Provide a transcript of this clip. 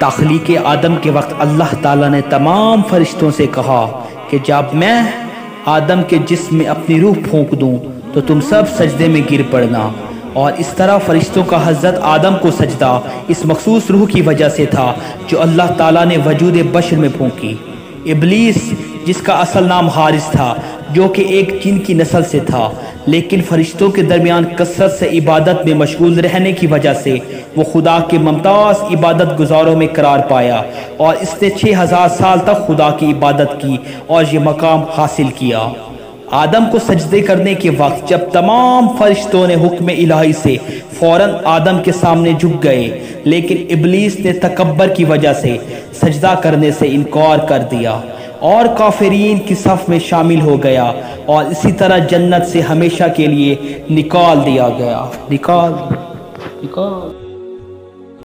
तखलीक आदम के वक्त अल्लाह ताला ने तमाम फरिश्तों से कहा कि जब मैं आदम के जिस्म में अपनी रूह फूंक दूँ तो तुम सब सजदे में गिर पड़ना। और इस तरह फरिश्तों का हज़रत आदम को सजदा इस मखसूस रूह की वजह से था जो अल्लाह ताला ने वजूद बशर में फूंकी। इबलीस, जिसका असल नाम हारिस था जो कि एक जिन की नस्ल से था। लेकिन फरिश्तों के दरमियान कसरत से इबादत में मशगूल रहने की वजह से वो खुदा के ममताज़ इबादत गुजारों में करार पाया और इसने छः हज़ार साल तक खुदा की इबादत की और ये मकाम हासिल किया। आदम को सजदे करने के वक्त जब तमाम फरिश्तों ने हुक्म इलाही से फ़ौरन आदम के सामने झुक गए, लेकिन इबलीस ने तकबर की वजह से सजदा करने से इनकार कर दिया। और काफरीन की सफ़ में शामिल हो गया और इसी तरह जन्नत से हमेशा के लिए निकाल दिया गया। निकाल। निकाल।